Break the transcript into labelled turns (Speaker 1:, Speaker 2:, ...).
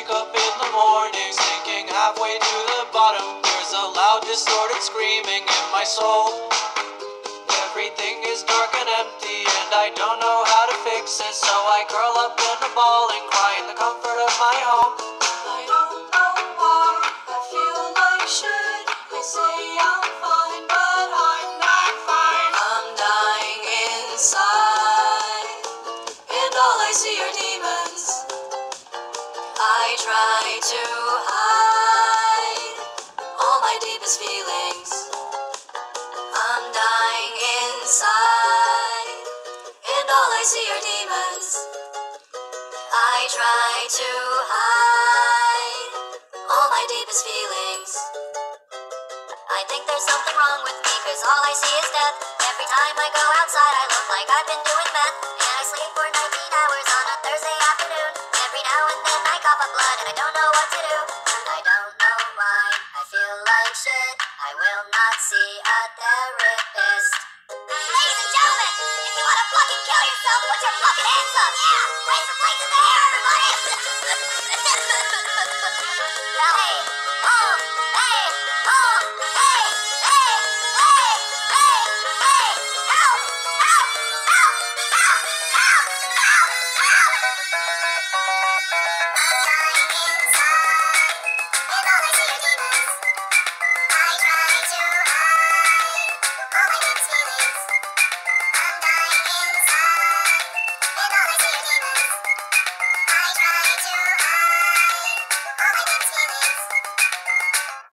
Speaker 1: wake up in the morning, sinking halfway to the bottom. There's a loud, distorted screaming in my soul. Everything is dark and empty, and I don't know how to fix it. So I curl up in a ball and cry in the comfort of my home.
Speaker 2: I don't know why I feel like shit. I say I'm fine, but I'm not fine. I'm dying inside, and all I see are demons. I try to hide all my deepest feelings. I'm dying inside, and all I see are demons. I try to hide all my deepest feelings. I think there's something wrong with me, cause all I see is death. Every time I go outside, I look like I've been doing meth. And I don't know what to do. I don't know why I feel like shit. I will not see a therapist. Ladies and gentlemen, if you want to fucking kill yourself, put your fucking hands up. Yeah, raise your plates in the